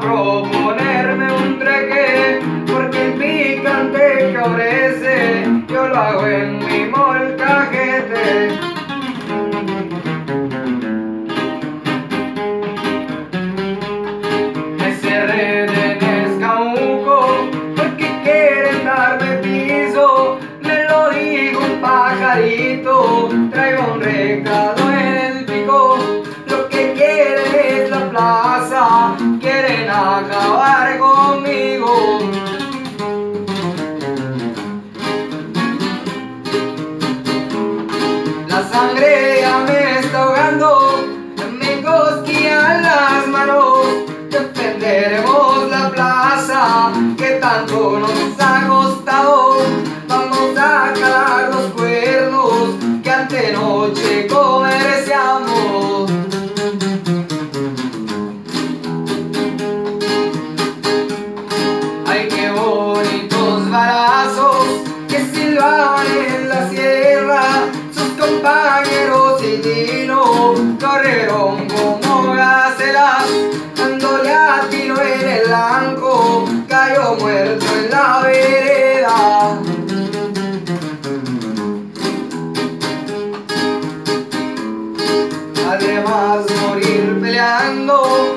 proponerme un treque, porque en mi cante cabrece, yo lo hago en mi molcajete. Me cerré en escauco, porque quieren darme piso, me lo dijo un pajarito, traigo un recado. sangre ya me está ahogando, me cosquillan las manos. Defenderemos la plaza que tanto nos ha costado. corrieron como gacelas, dándole a tiro en el blanco, cayó muerto en la vereda. Además morir peleando